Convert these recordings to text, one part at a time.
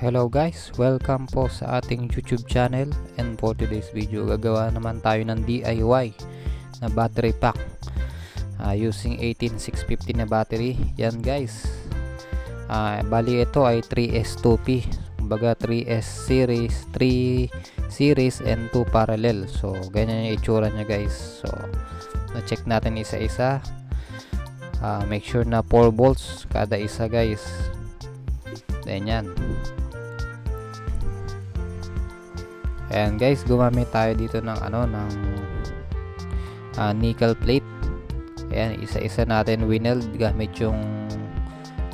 Hello guys, welcome po sa ating YouTube channel. And for today's video gagawa naman tayo ng DIY na battery pack. Uh, using 18650 na battery. Yan guys. Uh, bali ito ay 3S2P kumbaga 3S series 3 series and 2 parallel. So ganyan yung itsura nya guys. So na check natin isa isa uh, make sure na 4 volts kada isa guys. Then yan Ayan guys, gumamit tayo dito ng ano ng uh, nickel plate. Ayan, isa-isa natin wineld gamit yung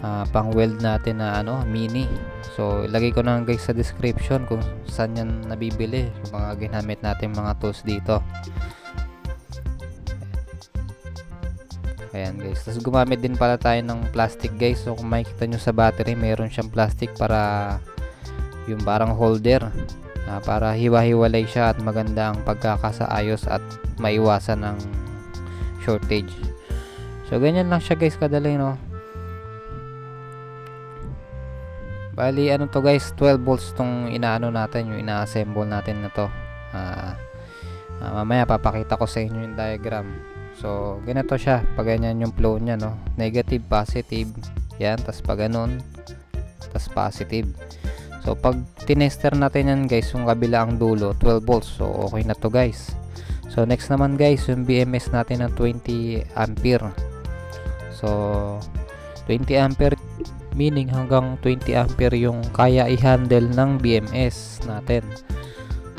uh, pang-weld natin na ano, mini. So, ilagay ko na guys sa description kung saan yan nabibili, yung mga ginamit natin mga tools dito. Ayan guys. Tapos gumamit din pala tayo ng plastic guys. So kung makikita nyo sa battery, meron siyang plastic para yung parang holder uh, para hiwa-hiwalay siya at maganda ang pagkakasaayos at maiwasan ng shortage. So ganyan lang siya guys kadali no? Bali ano to guys 12 volts tong inaano natin yung ina-assemble natin na to. Uh, uh, mamaya papakita ko sa inyo yung diagram. So ganito siya pag ganyan yung flow nya no? Negative positive yan tas pag ganun tas positive So pag tinester natin yan guys, yung kabila ang dulo, 12 volts. So okay na to guys. So next naman guys, yung BMS natin ng 20 ampere. So 20 ampere meaning hanggang 20 ampere yung kaya i-handle ng BMS natin.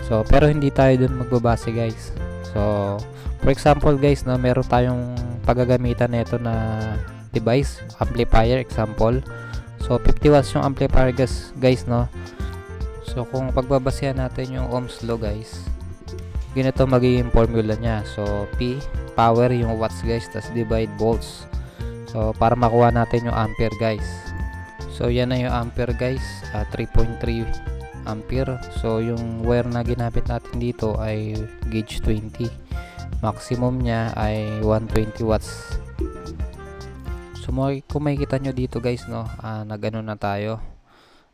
So pero hindi tayo dun magbabase guys. So for example guys, no, meron tayong paggagamitan nito na device, amplifier example. So 50 watts yung amplifier guys, guys no. So kung pagbabasehan natin yung ohms law guys, ganito magiging formula niya. So P power yung watts guys, tas divide volts. So para makuha natin yung ampere guys. So yan na yung ampere guys, uh, 3.3 ampere. So yung wire na ginamit natin dito ay gauge 20. Maximum niya ay 120 watts So kung makikita nyo dito guys no, uh, nagano na tayo.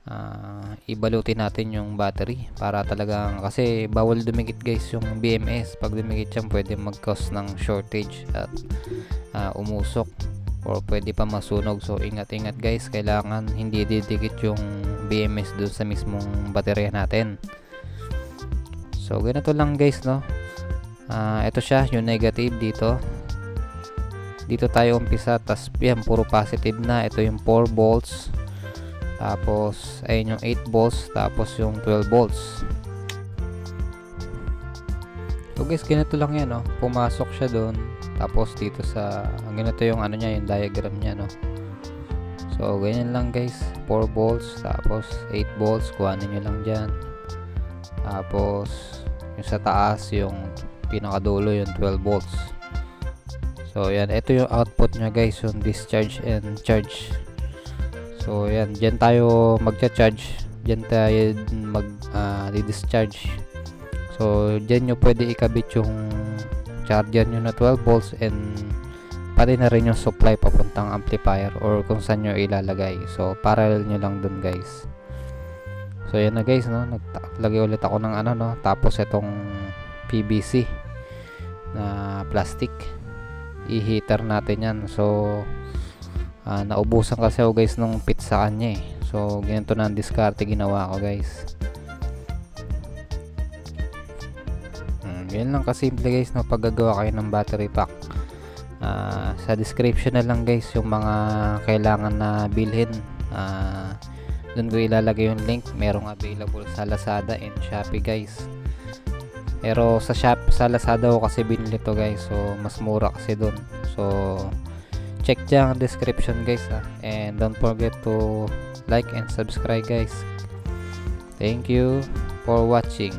Uh, ibalutin natin yung battery para talagang kasi bawal dumikit guys yung BMS pag dumikit yan pwede mag cause ng shortage at uh, umusok or pwede pa masunog. So ingat ingat guys kailangan hindi didikit yung BMS doon sa mismong baterya natin. So ganito lang guys no. Uh, ito siya yung negative dito dito tayo umpisa tas yan puro positive na. Ito yung 4 volts. Tapos ayun yung 8 volts. Tapos yung 12 volts. So guys ganito lang yan no? Pumasok siya doon tapos dito sa ganito yung ano niya yung diagram niya no? So ganyan lang guys. 4 volts tapos 8 volts. Kuhanin nyo lang dyan. Tapos yung sa taas yung pinakadulo yung 12 volts So, yan. Ito yung output niya guys. Yung discharge and charge. So, yan. Diyan tayo magcha-charge. Diyan tayo mag uh, discharge So, diyan nyo pwede ikabit yung charger nyo na 12 volts and pati na rin yung supply papuntang amplifier or kung saan nyo ilalagay. So, parallel nyo lang dun guys. So, yan na guys, no? Naglagay ulit ako ng ano, no? Tapos, itong PVC na plastic i-heater natin yan. So uh, naubusan kasi ako guys nung pit sa kanya eh. So ganito na ang diskarte ginawa ko guys. Hmm, yan lang kasimple guys no paggagawa kayo ng battery pack. Uh, sa description na lang guys yung mga kailangan na bilhin. Uh, doon ko ilalagay yung link. Merong available sa Lazada and Shopee guys pero sa shop, sa Lazada ko kasi binili to guys. So, mas mura kasi doon. So, check dyan ang description guys ha. And don't forget to like and subscribe guys. Thank you for watching.